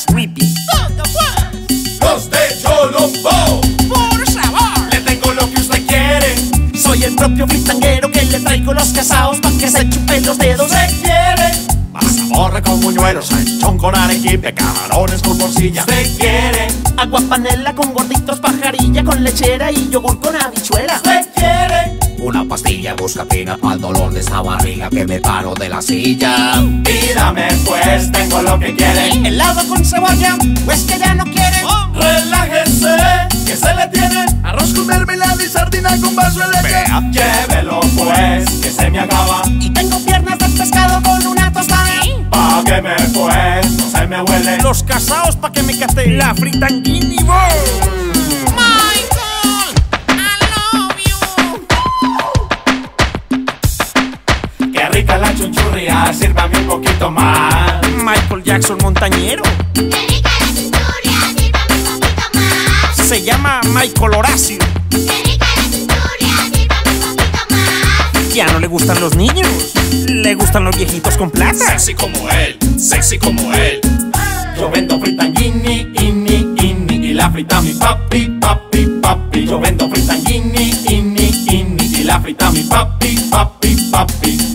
más creepy. Los de Cholombo. Por sabor. Le tengo lo que usted quiere. Soy el propio fritanguero que le traigo los casados pa' que se chupen los dedos. Se quiere. Mazamorra con muñuelos, salchón con arequipe, camarones con morcilla. Se quiere. Agua panela con gorditos, pajarilla con lechera y yogur con habichuela. Pastilla buscatina para el dolor de esta barriga que me paro de la silla. Pídame pues, tengo lo que quiere. Helado con cebolla, pues que ya no quiere. Relájese, que se le tiene. Arroz con mermelada y sardina con vaso de leche. Llévelo pues, que se me acaba. Y tengo piernas de pescado con una tostada. Págueme pues, no se me huele. Los casados pa' que me cate la fritanguini Michael, sírvame un poquito más. Michael Jackson montañero. ¡Qué rica la cinturia! ¡Sírvame un poquito más! Se llama Michael Horacio. ¡Qué rica la cinturia! ¡Sírvame un poquito más! Ya no le gustan los niños. Le gustan los viejitos con plata. Sexy como él, sexy como él. Yo vendo fritanguini, inni, inni. Y la frita mi papi, papi, papi. Yo vendo fritanguini, inni, inni. Y la frita mi papi, papi, papi.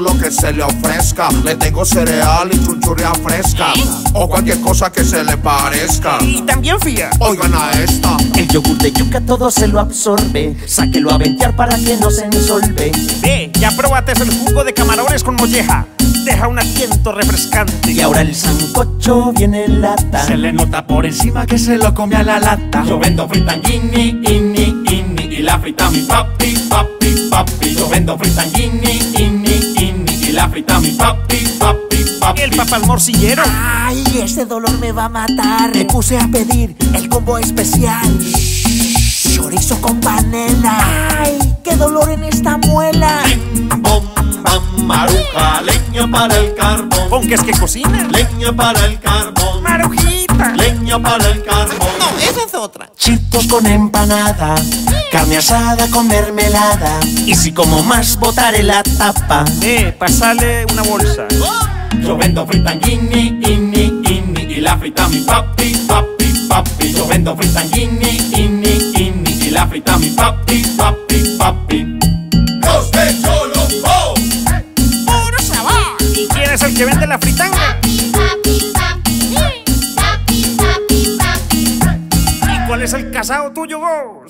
Lo que se le ofrezca. Le tengo cereal y chunchurria fresca. O cualquier cosa que se le parezca. Y también fía. Oigan a esta. El yogur de yuca todo se lo absorbe. Sáquelo a ventear para que no se disolve. Ve, ya probaste el jugo de camarones con molleja. Deja un aliento refrescante. Y ahora el sancocho viene en lata. Se le nota por encima que se lo come a la lata. Yo vendo fritanguini, inni, inni. Y la frita mi papi, papi, papi. Yo vendo fritanguini, la frita mi papi, papi, papi. El papal morcillero. Ay, ese dolor me va a matar. Me puse a pedir el combo especial. Chorizo con panela. Ay, qué dolor en esta muela. Bom, bam, maruja, leña para el carbón. ¿Con qué es que cocina? Leña para el carbón. Marujita. Leña para el carbón. No, esa es otra. Chicos con empanada. Carne asada con mermelada. Y si como más botaré la tapa. Eh, pasale una bolsa. Yo vendo fritanguini, inni, inni. Y la frita mi papi, papi, papi. Yo vendo fritanguini, inni, inni. Y la frita mi papi, papi, papi. Los de Cholombo. Por sabor. ¿Y quién es el que vende la fritanga? Papi, papi, papi. Papi, papi, papi. ¿Y cuál es el casado tuyo, go?